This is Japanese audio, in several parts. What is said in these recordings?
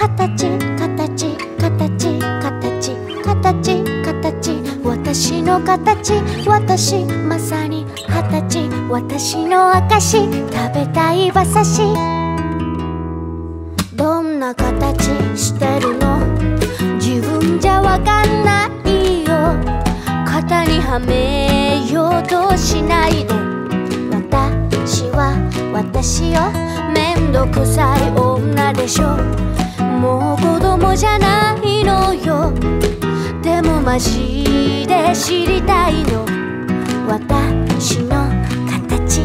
形形形形形形。私の形私まさに二十歳。私の証食べたい馬刺し。どんな形してるの？自分じゃわかんないよ。型にはめようとしないで。私は私よ。めんどくさい女でしょ。もう子供じゃないのよ。でもマジで知りたいの。私の形。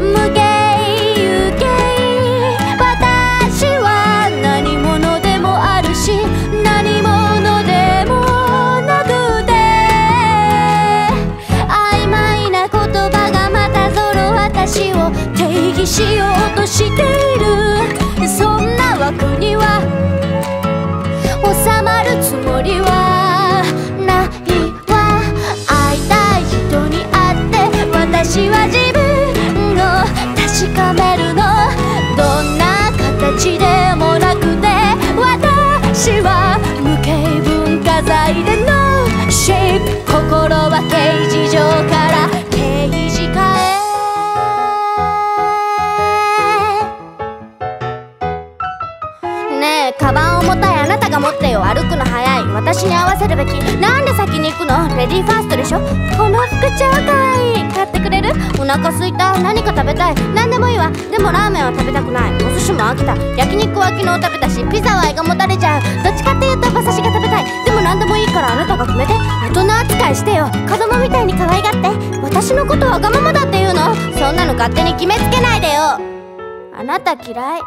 無限有形私は何者でもあるし何者でもなくて。曖昧な言葉がまたぞろ私を定義しよう。せるべき。なんで先に行くの？レディーファーストでしょ？この服超かわいい。買ってくれる？お腹すいた？何か食べたい？何でもいいわ。でもラーメンは食べたくない。お寿司も飽きた。焼肉は昨日食べたしピザは胃がもたれちゃう。どっちかっていうと馬刺しが食べたい。でも何でもいいからあなたが決めて。大人扱いしてよ。子供みたいに可愛がって。私のことわがままだって言うの？そんなの勝手に決めつけないでよ。あなた嫌い。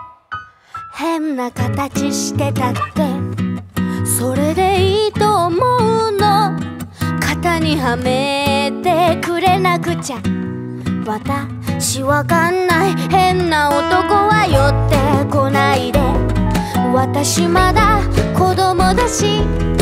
変な形してたって。それでいいとにはめてくれなくちゃ。私わかんない。変な男は寄ってこないで。私まだ子供だし。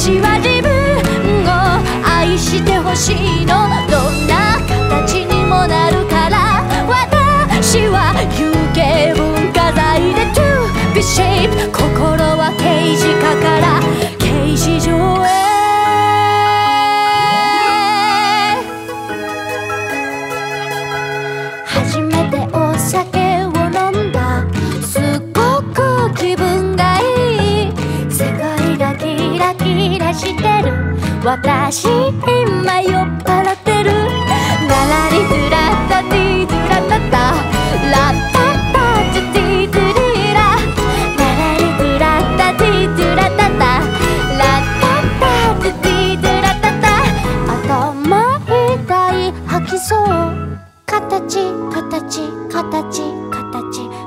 私は私今酔っ払ってる。ララリドゥラタティドゥラタタラッタッタツティドゥリラララリドゥラタティドゥラタタラッタッタツティドゥラタタ頭痛い吐きそう。形形形形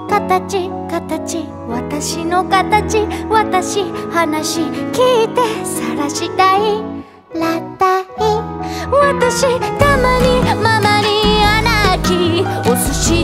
形形。私の形私話聞いて晒したい。らたい私たまにママにアナキ。お寿司